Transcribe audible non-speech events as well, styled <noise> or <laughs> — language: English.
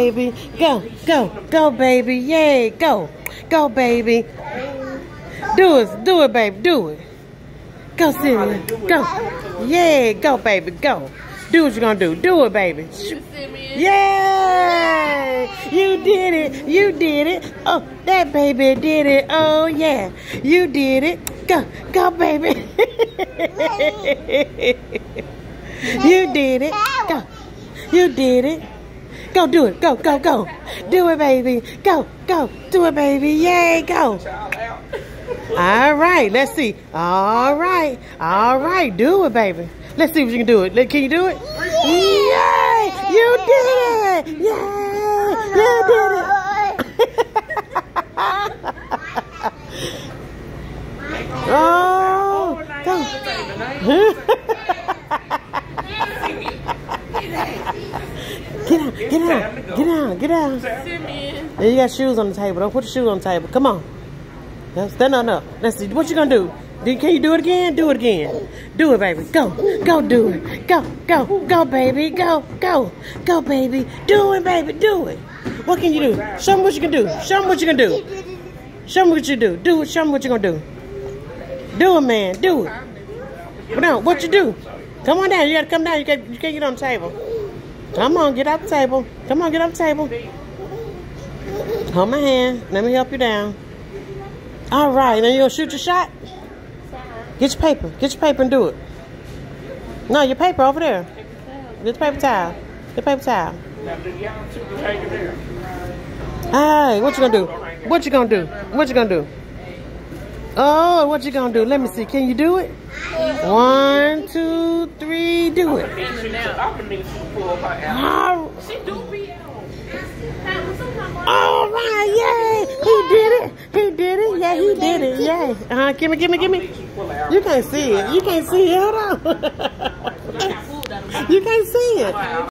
Baby, go, go, go, baby, yay, go, go, baby. Do it, do it, baby, do it. Go, Simeon, go. Yeah, go, baby, go. Do what you're gonna do. Do it, baby. Yay! You did it. You did it. Oh, that baby did it. Oh, yeah. You did it. Go, go, baby. <laughs> you did it. Go. You did it. Go do it. Go, go, go. Do it, baby. Go, go. Do it, baby. Yay, go. All right. Let's see. All right. All right. Do it, baby. Let's see if you can do it. Can you do it? Yay! You did it! Yay! You did it! <laughs> oh, go. <laughs> Get out, get out, get out, get out. There you got shoes on the table. Don't put your shoes on the table. Come on. Stand on up. Let's see. What you gonna do? Can you do it again? Do it again. Do it, baby. Go. Go do it. Go. Go. Go, baby. Go. Go. Go, baby. Do it, baby. Do it. What can you do? Show me what you can do. Show me what you can do. Show me what you do. Do it. Show me what you're going to do. Do it, man. Do it. Come on. What you do? Come on down. You got to come down. You can't, you can't get on the table. Come on. Get the table. Come on. Get the table. Hold my hand. Let me help you down. All right. Now you to shoot your shot? Get your paper. Get your paper and do it. No, your paper over there. Get the paper towel. Get paper towel. Hey, what you gonna do? What you gonna do? What you gonna do? Oh, what you gonna do? Let me see. Can you do it? One, two, three, do it. All right, yay! He did it. He did it. Yeah, he did it. Yay. Uh huh. Give me, give me, give me. You can't see it. You can't see it. Hold on. <laughs> you can't see it.